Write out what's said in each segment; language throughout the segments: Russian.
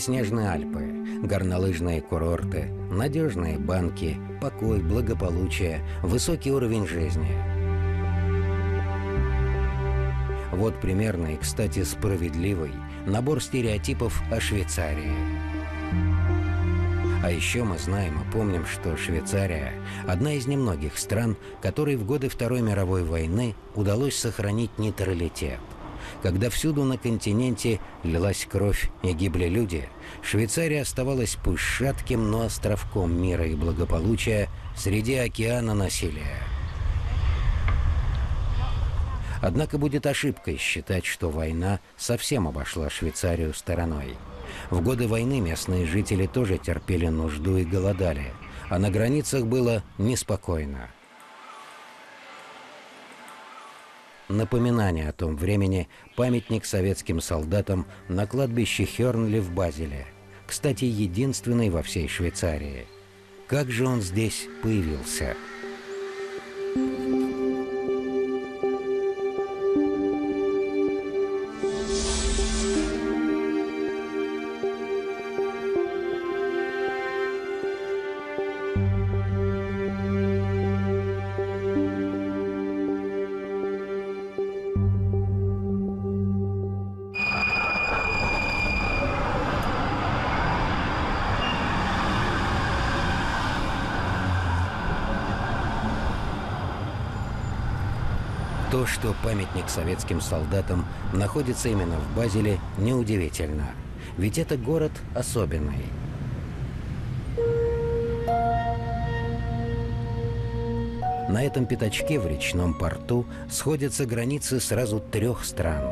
белоснежные Альпы, горнолыжные курорты, надежные банки, покой, благополучие, высокий уровень жизни. Вот примерно и, кстати, справедливый набор стереотипов о Швейцарии. А еще мы знаем и помним, что Швейцария – одна из немногих стран, которой в годы Второй мировой войны удалось сохранить нейтралитет. Когда всюду на континенте лилась кровь и гибли люди, Швейцария оставалась пусть шатким, но островком мира и благополучия среди океана насилия. Однако будет ошибкой считать, что война совсем обошла Швейцарию стороной. В годы войны местные жители тоже терпели нужду и голодали, а на границах было неспокойно. Напоминание о том времени – памятник советским солдатам на кладбище Хернли в Базеле. Кстати, единственный во всей Швейцарии. Как же он здесь появился? То, что памятник советским солдатам находится именно в Базеле, неудивительно. Ведь это город особенный. На этом пятачке в речном порту сходятся границы сразу трех стран.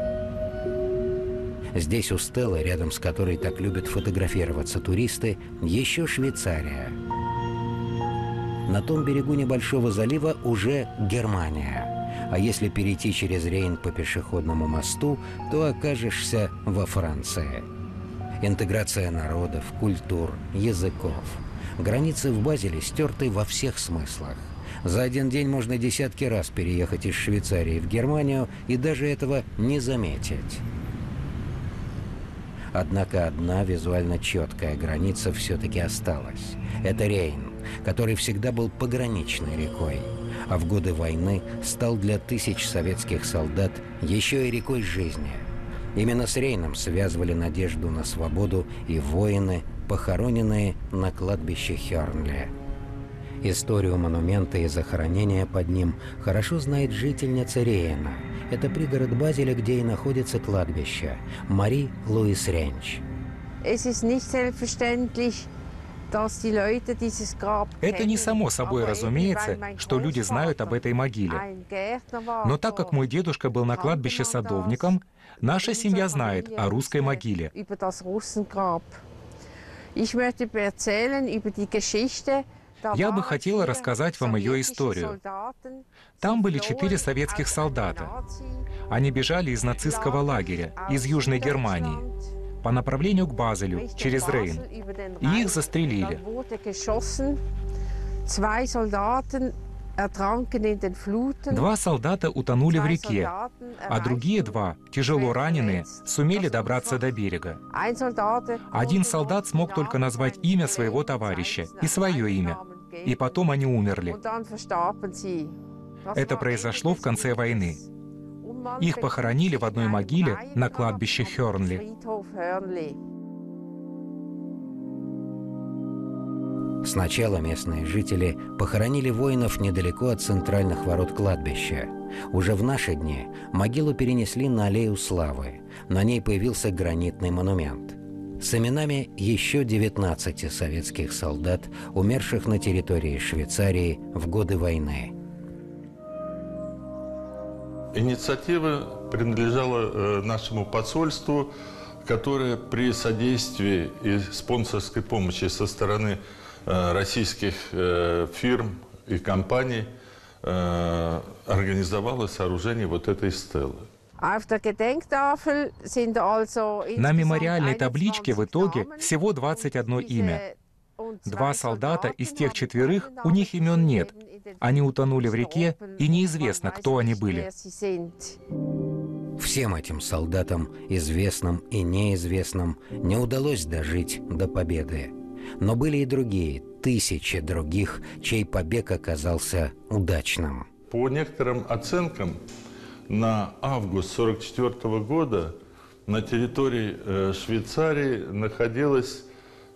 Здесь у Стеллы, рядом с которой так любят фотографироваться туристы, еще Швейцария. На том берегу небольшого залива уже Германия – а если перейти через Рейн по пешеходному мосту, то окажешься во Франции. Интеграция народов, культур, языков. Границы в Базеле стерты во всех смыслах. За один день можно десятки раз переехать из Швейцарии в Германию и даже этого не заметить. Однако одна визуально четкая граница все-таки осталась. Это Рейн, который всегда был пограничной рекой – а в годы войны стал для тысяч советских солдат еще и рекой жизни. Именно с Рейном связывали надежду на свободу и воины, похороненные на кладбище Хернли. Историю монумента и захоронения под ним хорошо знает жительница Рейна. Это пригород Базеля, где и находится кладбище. Мари Луис Ренч. Es ist nicht selbstverständlich, это не само собой разумеется, что люди знают об этой могиле. Но так как мой дедушка был на кладбище садовником, наша семья знает о русской могиле. Я бы хотела рассказать вам ее историю. Там были четыре советских солдата. Они бежали из нацистского лагеря, из Южной Германии по направлению к Базелю через Рейн. И их застрелили. Два солдата утонули в реке, а другие два, тяжело раненые, сумели добраться до берега. Один солдат смог только назвать имя своего товарища и свое имя, и потом они умерли. Это произошло в конце войны. Их похоронили в одной могиле на кладбище Хернли. Сначала местные жители похоронили воинов недалеко от центральных ворот кладбища. Уже в наши дни могилу перенесли на аллею славы. На ней появился гранитный монумент с именами еще 19 советских солдат, умерших на территории Швейцарии в годы войны. Инициатива принадлежала э, нашему посольству, которое при содействии и спонсорской помощи со стороны э, российских э, фирм и компаний организовало сооружение вот этой стелы. На мемориальной табличке в итоге всего 21 имя. Два солдата из тех четверых, у них имен нет – они утонули в реке, и неизвестно, кто они были. Всем этим солдатам, известным и неизвестным, не удалось дожить до победы. Но были и другие, тысячи других, чей побег оказался удачным. По некоторым оценкам, на август 1944 года на территории э, Швейцарии находилось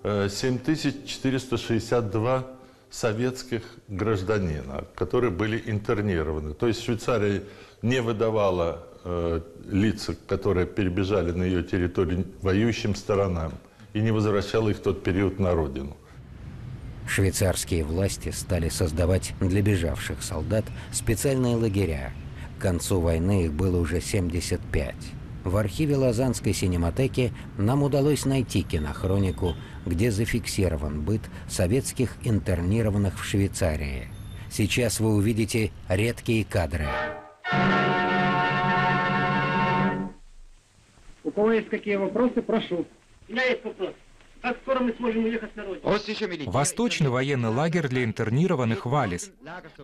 7462 э, советских гражданина, которые были интернированы. То есть Швейцария не выдавала э, лица, которые перебежали на ее территорию воюющим сторонам, и не возвращала их в тот период на родину. Швейцарские власти стали создавать для бежавших солдат специальные лагеря. К концу войны их было уже 75. В архиве Лозаннской синематеки нам удалось найти кинохронику, где зафиксирован быт советских интернированных в Швейцарии. Сейчас вы увидите редкие кадры. У кого есть какие вопросы, прошу. У меня есть вопрос. Как скоро мы сможем уехать на родину? Восточный военный лагерь для интернированных Валис.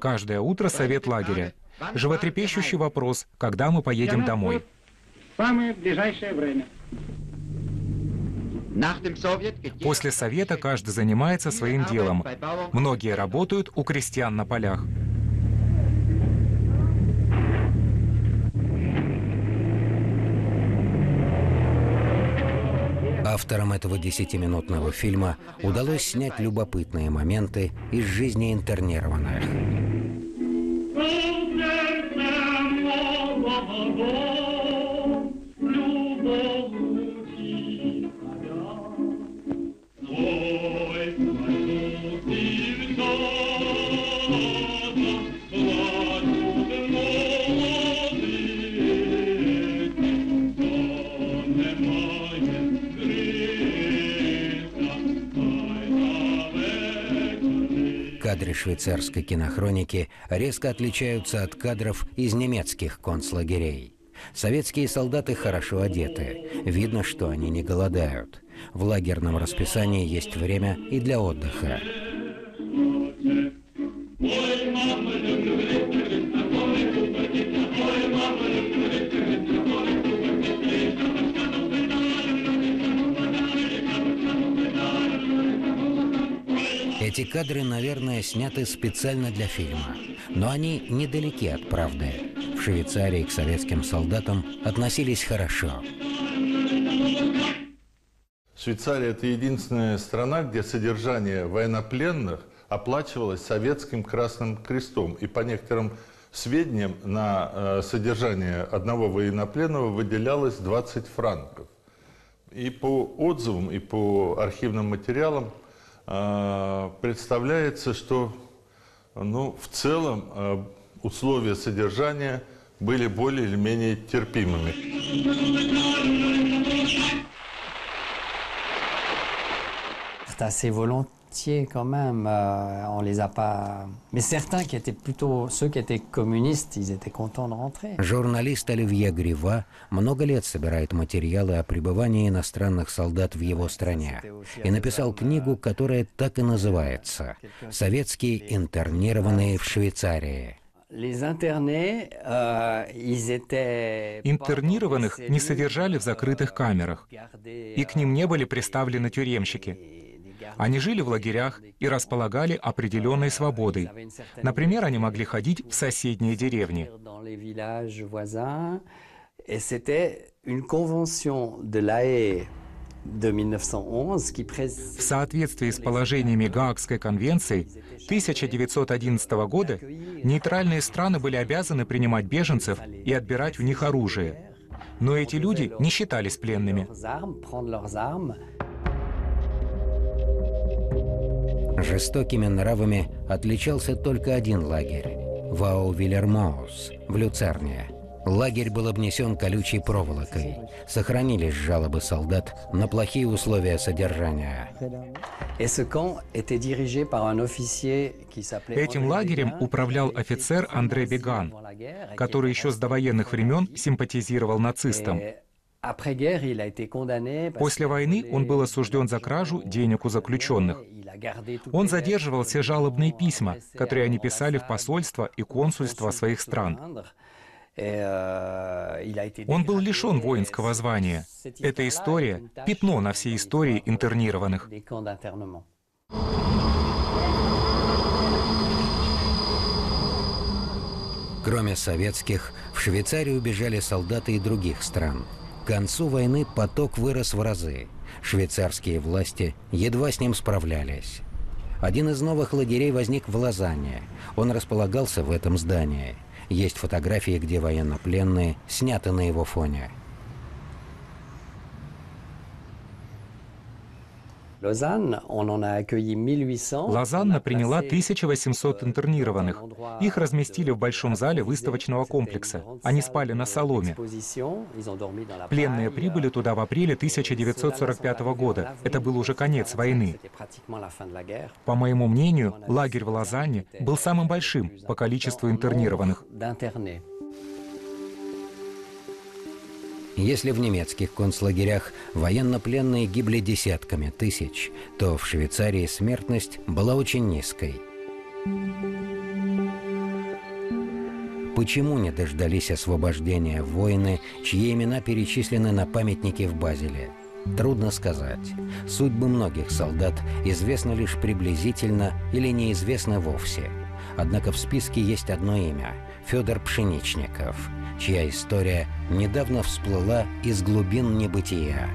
Каждое утро совет лагеря. Животрепещущий вопрос, когда мы поедем домой. Самое ближайшее время. После совета каждый занимается своим делом. Многие работают у крестьян на полях. Авторам этого десятиминутного фильма удалось снять любопытные моменты из жизни интернированных. Швейцарской кинохроники резко отличаются от кадров из немецких концлагерей. Советские солдаты хорошо одеты. Видно, что они не голодают. В лагерном расписании есть время и для отдыха. Эти кадры, наверное, сняты специально для фильма, но они недалеки от правды. В Швейцарии к советским солдатам относились хорошо. Швейцария – это единственная страна, где содержание военнопленных оплачивалось Советским Красным Крестом. И по некоторым сведениям на э, содержание одного военнопленного выделялось 20 франков. И по отзывам, и по архивным материалам – представляется, что ну, в целом а, условия содержания были более или менее терпимыми. C'est quand même. Euh, on les a pas. Mais certains qui étaient plutôt ceux qui étaient communistes, ils étaient contents de rentrer. Журналист Оливье Грива много лет собирает материалы о пребывании иностранных солдат в его стране и написал книгу, которая так и называется «Советские интернированные в Швейцарии». Euh, Интернированных не содержали в закрытых камерах, и к ним не были представлены тюремщики. Они жили в лагерях и располагали определенной свободой. Например, они могли ходить в соседние деревни. В соответствии с положениями Гаагской конвенции 1911 года нейтральные страны были обязаны принимать беженцев и отбирать у них оружие. Но эти люди не считались пленными. Жестокими нравами отличался только один лагерь – Вау Вильермоус в Люцерне. Лагерь был обнесен колючей проволокой. Сохранились жалобы солдат на плохие условия содержания. Этим лагерем управлял офицер Андре Беган, который еще с довоенных времен симпатизировал нацистам. После войны он был осужден за кражу денег у заключенных. Он задерживал все жалобные письма, которые они писали в посольство и консульство своих стран. Он был лишен воинского звания. Эта история — пятно на всей истории интернированных. Кроме советских, в Швейцарию бежали солдаты и других стран. Концу войны поток вырос в разы. Швейцарские власти едва с ним справлялись. Один из новых лагерей возник в Лозанне. Он располагался в этом здании. Есть фотографии, где военнопленные сняты на его фоне. Лозанна приняла 1800 интернированных. Их разместили в большом зале выставочного комплекса. Они спали на соломе. Пленные прибыли туда в апреле 1945 года. Это был уже конец войны. По моему мнению, лагерь в Лозанне был самым большим по количеству интернированных. Если в немецких концлагерях военнопленные гибли десятками тысяч, то в Швейцарии смертность была очень низкой. Почему не дождались освобождения воины, чьи имена перечислены на памятнике в Базеле? Трудно сказать. Судьбы многих солдат известны лишь приблизительно или неизвестны вовсе. Однако в списке есть одно имя – Федор Пшеничников – чья история недавно всплыла из глубин небытия.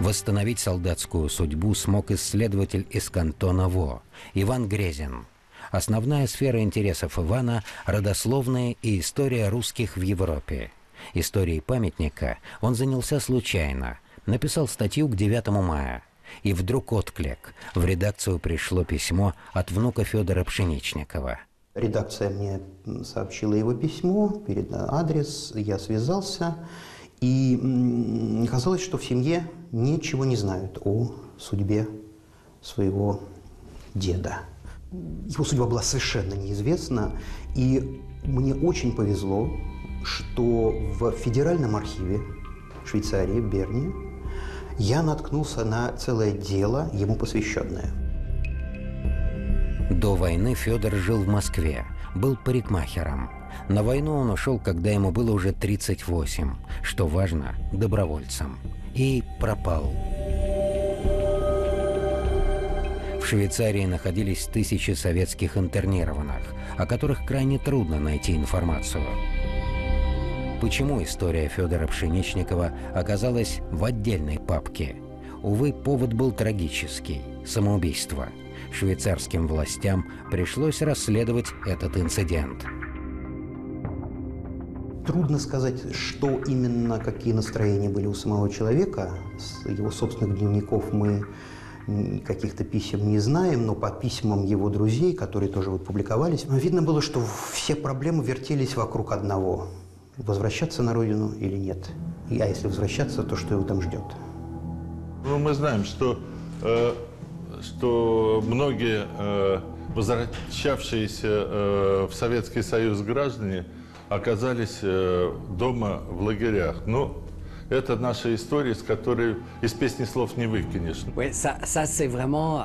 Восстановить солдатскую судьбу смог исследователь из кантона Во, Иван Грезин. Основная сфера интересов Ивана – родословная и история русских в Европе. Историей памятника он занялся случайно, написал статью к 9 мая. И вдруг отклик. В редакцию пришло письмо от внука Федора Пшеничникова – Редакция мне сообщила его письмо, перед адрес, я связался, и оказалось, что в семье ничего не знают о судьбе своего деда. Его судьба была совершенно неизвестна, и мне очень повезло, что в Федеральном архиве Швейцарии, Берне, я наткнулся на целое дело, ему посвященное – до войны Федор жил в Москве, был парикмахером. На войну он ушел, когда ему было уже 38, что важно, добровольцем. И пропал. В Швейцарии находились тысячи советских интернированных, о которых крайне трудно найти информацию. Почему история Федора Пшеничникова оказалась в отдельной папке? Увы, повод был трагический – самоубийство – швейцарским властям пришлось расследовать этот инцидент. Трудно сказать, что именно, какие настроения были у самого человека. С его собственных дневников мы каких-то писем не знаем, но по письмам его друзей, которые тоже вот публиковались, видно было, что все проблемы вертелись вокруг одного. Возвращаться на родину или нет? А если возвращаться, то что его там ждет? Ну, мы знаем, что э, что многие э, возвращавшиеся э, в Советский Союз граждане оказались э, дома в лагерях. Ну, это наша история, с которой из песни слов не выкинешь.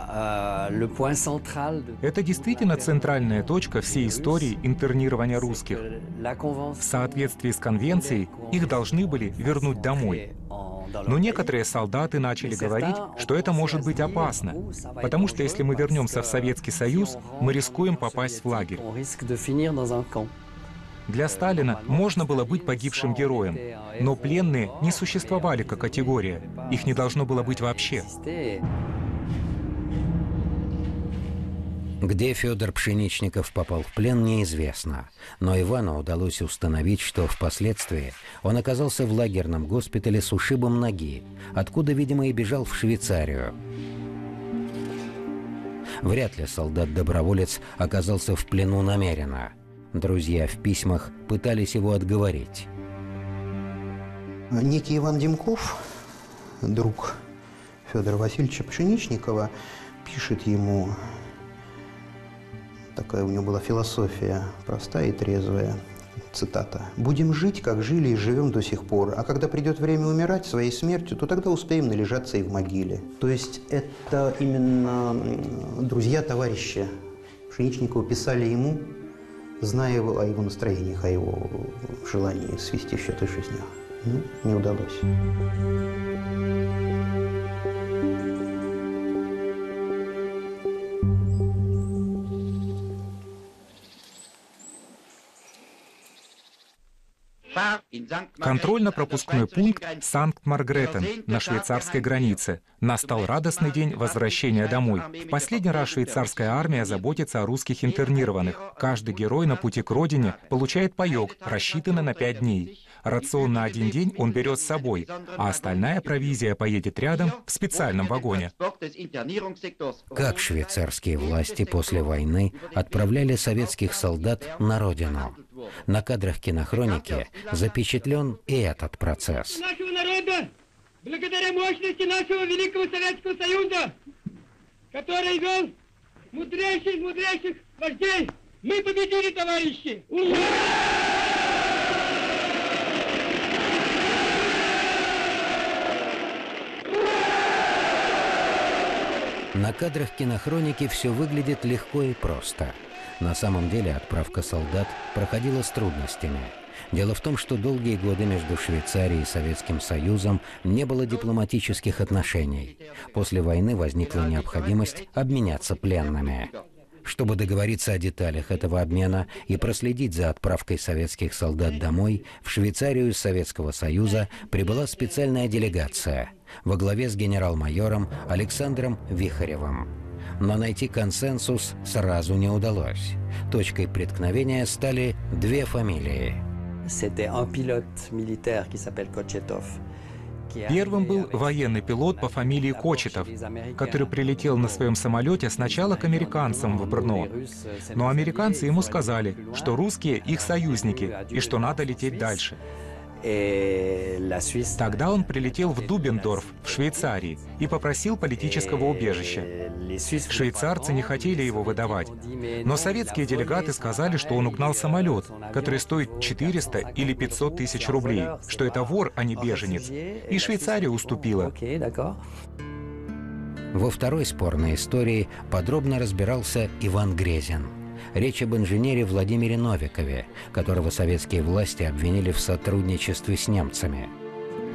Euh, это действительно центральная точка всей истории интернирования русских. В соответствии с конвенцией их должны были вернуть домой. Но некоторые солдаты начали говорить, что это может быть опасно, потому что если мы вернемся в Советский Союз, мы рискуем попасть в лагерь. Для Сталина можно было быть погибшим героем, но пленные не существовали как категория, их не должно было быть вообще. Где Федор Пшеничников попал в плен, неизвестно. Но Ивану удалось установить, что впоследствии он оказался в лагерном госпитале с ушибом ноги, откуда, видимо, и бежал в Швейцарию. Вряд ли солдат-доброволец оказался в плену намеренно. Друзья в письмах пытались его отговорить. Некий Иван Демков, друг Федора Васильевича Пшеничникова, пишет ему Такая у него была философия, простая и трезвая. Цитата. «Будем жить, как жили и живем до сих пор, а когда придет время умирать своей смертью, то тогда успеем належаться и в могиле». То есть это именно друзья, товарищи Пшеничникова писали ему зная о его настроениях, о его желании свести счеты с жизнью. Ну, не удалось. Контрольно-пропускной пункт Санкт-Маргретен на швейцарской границе. Настал радостный день возвращения домой. В последний раз швейцарская армия заботится о русских интернированных. Каждый герой на пути к родине получает паек, рассчитанный на пять дней. Рацион на один день он берет с собой, а остальная провизия поедет рядом в специальном вагоне. Как швейцарские власти после войны отправляли советских солдат на родину? На кадрах кинохроники запечатлен и этот процесс. Нашего народа, благодаря мощности нашего Великого Советского Союза, который вел мудрейших мудрейших вождей, мы победили, товарищи! На кадрах кинохроники все выглядит легко и просто. На самом деле отправка солдат проходила с трудностями. Дело в том, что долгие годы между Швейцарией и Советским Союзом не было дипломатических отношений. После войны возникла необходимость обменяться пленными. Чтобы договориться о деталях этого обмена и проследить за отправкой советских солдат домой, в Швейцарию из Советского Союза прибыла специальная делегация во главе с генерал-майором Александром Вихаревым. Но найти консенсус сразу не удалось. Точкой преткновения стали две фамилии. Первым был военный пилот по фамилии Кочетов, который прилетел на своем самолете сначала к американцам в Брно. Но американцы ему сказали, что русские их союзники и что надо лететь дальше. Тогда он прилетел в Дубендорф, в Швейцарии, и попросил политического убежища. Швейцарцы не хотели его выдавать, но советские делегаты сказали, что он угнал самолет, который стоит 400 или 500 тысяч рублей, что это вор, а не беженец. И Швейцария уступила. Во второй спорной истории подробно разбирался Иван Грезин – Речь об инженере Владимире Новикове, которого советские власти обвинили в сотрудничестве с немцами.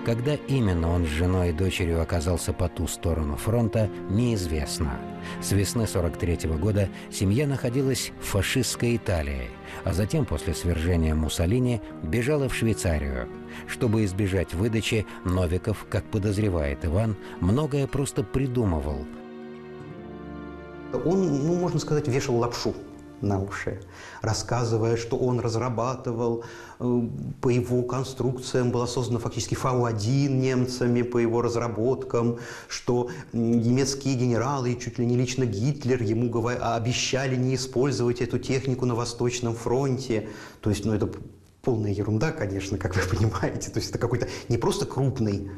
Когда именно он с женой и дочерью оказался по ту сторону фронта, неизвестно. С весны 43 -го года семья находилась в фашистской Италии, а затем после свержения Муссолини бежала в Швейцарию. Чтобы избежать выдачи, Новиков, как подозревает Иван, многое просто придумывал. Он, ну, можно сказать, вешал лапшу на уши, рассказывая, что он разрабатывал, э, по его конструкциям была создана фактически Фау-1 немцами, по его разработкам, что немецкие генералы, и чуть ли не лично Гитлер ему обещали не использовать эту технику на Восточном фронте. То есть, ну, это полная ерунда, конечно, как вы понимаете. То есть это какой-то не просто крупный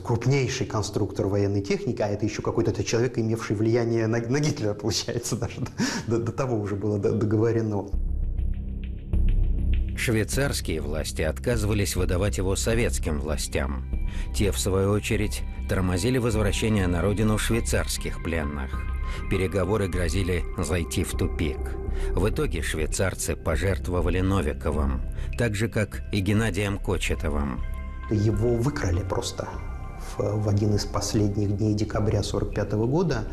крупнейший конструктор военной техники, а это еще какой-то человек, имевший влияние на, на Гитлера, получается, даже до, до того уже было договорено. Швейцарские власти отказывались выдавать его советским властям. Те, в свою очередь, тормозили возвращение на родину швейцарских пленных. Переговоры грозили зайти в тупик. В итоге швейцарцы пожертвовали Новиковым, так же, как и Геннадием Кочетовым – его выкрали просто в, в один из последних дней декабря 1945 года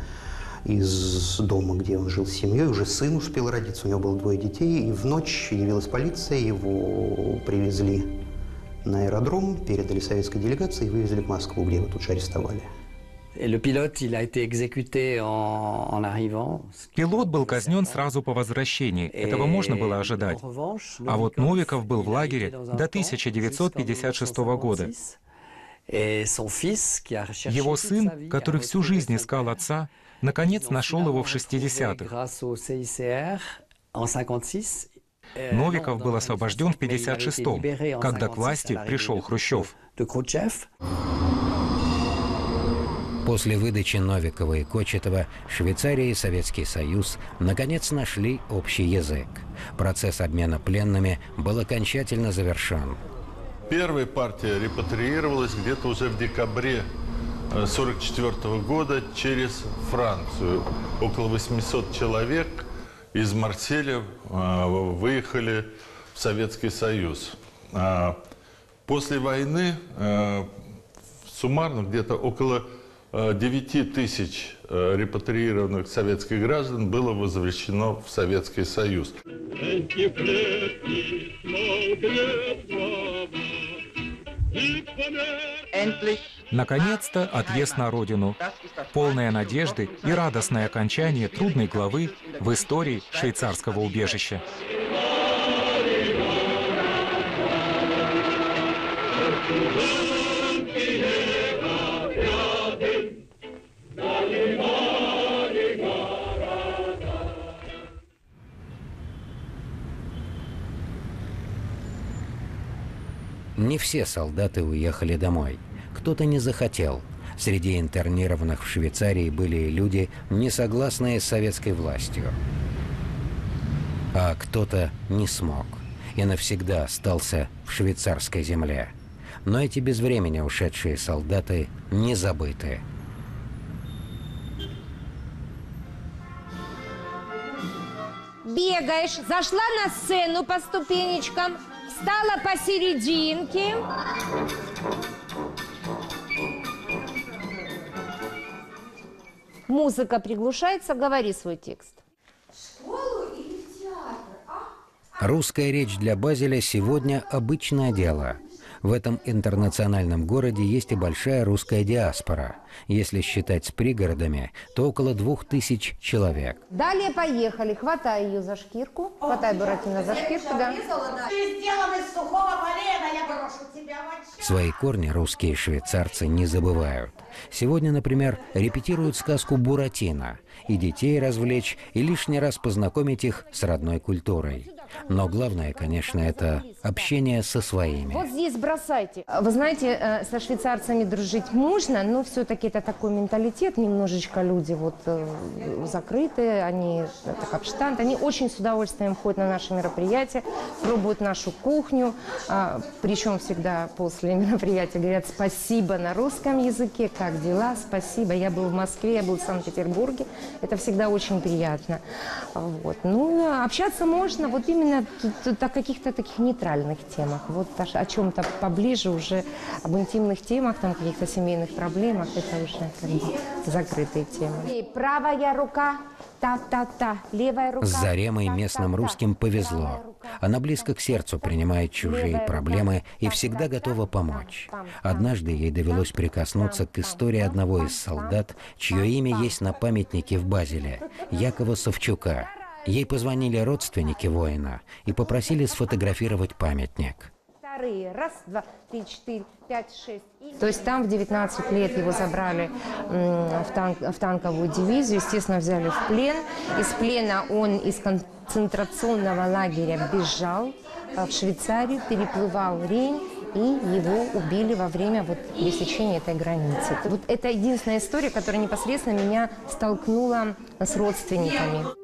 из дома, где он жил с семьей. Уже сын успел родиться, у него было двое детей. И в ночь явилась полиция, его привезли на аэродром, передали советской делегации и вывезли в Москву, где его тут же арестовали. Пилот был казнен сразу по возвращении. Этого можно было ожидать. А вот Новиков был в лагере до 1956 года. Его сын, который всю жизнь искал отца, наконец нашел его в 60-х. Новиков был освобожден в 56-м, когда к власти пришел Хрущев. После выдачи Новикова и Кочетова Швейцария и Советский Союз наконец нашли общий язык. Процесс обмена пленными был окончательно завершен. Первая партия репатриировалась где-то уже в декабре 1944 года через Францию. Около 800 человек из Марселя э, выехали в Советский Союз. А после войны э, суммарно где-то около 9 тысяч репатриированных советских граждан было возвращено в Советский Союз. Наконец-то отъезд на родину. Полная надежды и радостное окончание трудной главы в истории швейцарского убежища. Все солдаты уехали домой. Кто-то не захотел. Среди интернированных в Швейцарии были люди, не согласные с советской властью. А кто-то не смог и навсегда остался в швейцарской земле. Но эти без времени ушедшие солдаты не забыты. Бегаешь, зашла на сцену по ступенечкам, Стала посерединке. Музыка приглушается, говори свой текст. Русская речь для Базеля сегодня обычное дело – в этом интернациональном городе есть и большая русская диаспора. Если считать с пригородами, то около двух тысяч человек. Далее поехали. Хватай ее за шкирку. Хватай Буратино за шкирку, да. Свои корни русские швейцарцы не забывают. Сегодня, например, репетируют сказку «Буратино» и детей развлечь, и лишний раз познакомить их с родной культурой. Но главное, конечно, это общение со своими. Вот здесь бросайте. Вы знаете, э, со швейцарцами дружить можно, но все-таки это такой менталитет, немножечко люди вот э, закрытые, они это капштант, они очень с удовольствием ходят на наши мероприятия, пробуют нашу кухню, а, причем всегда после мероприятия говорят спасибо на русском языке, как дела, спасибо. Я был в Москве, я был в Санкт-Петербурге, это всегда очень приятно. Вот. Ну, общаться можно, вот именно именно о каких-то таких нейтральных темах. Вот о чем-то поближе уже, об интимных темах, там каких-то семейных проблемах, это уже как бы закрытые темы. Правая рука, та-та-та, левая рука. С Заремой местным русским повезло. Она близко к сердцу принимает чужие проблемы и всегда готова помочь. Однажды ей довелось прикоснуться к истории одного из солдат, чье имя есть на памятнике в Базеле, Якова Савчука. Ей позвонили родственники воина и попросили сфотографировать памятник. Раз, два, три, четыре, пять, шесть. То есть там в 19 лет его забрали в, танк, в танковую дивизию, естественно, взяли в плен. Из плена он из концентрационного лагеря бежал э, в Швейцарию, переплывал Рейн, и его убили во время вот пересечения этой границы. Вот это единственная история, которая непосредственно меня столкнула с родственниками.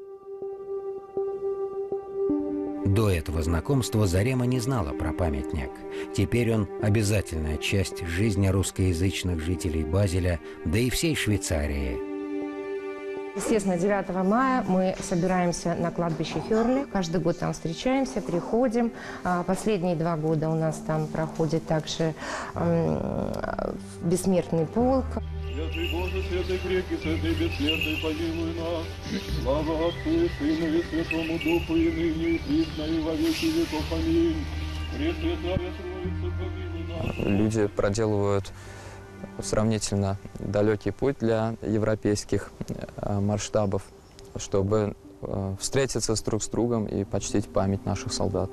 До этого знакомства Зарема не знала про памятник. Теперь он обязательная часть жизни русскоязычных жителей Базеля, да и всей Швейцарии. Естественно, 9 мая мы собираемся на кладбище Херли. Каждый год там встречаемся, приходим. А, последние два года у нас там проходит также бессмертный полк. Святый Боже, святый крепкий, святый бессмертный, помилуй нас. Слава Отцу и Сыну и Святому Духу, и ныне, и присно, и во веки веков. Аминь. Пресвятая Троица, помилуй нас. Люди проделывают сравнительно далекий путь для европейских э, масштабов, чтобы э, встретиться с друг с другом и почтить память наших солдат.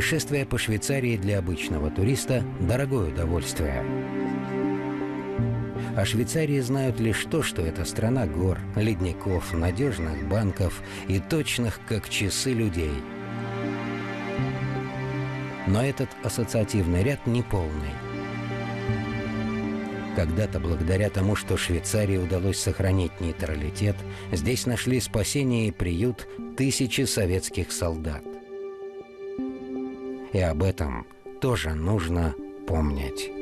Путешествие по Швейцарии для обычного туриста – дорогое удовольствие. О Швейцарии знают лишь то, что это страна гор, ледников, надежных банков и точных, как часы, людей. Но этот ассоциативный ряд не полный. Когда-то, благодаря тому, что Швейцарии удалось сохранить нейтралитет, здесь нашли спасение и приют тысячи советских солдат. И об этом тоже нужно помнить.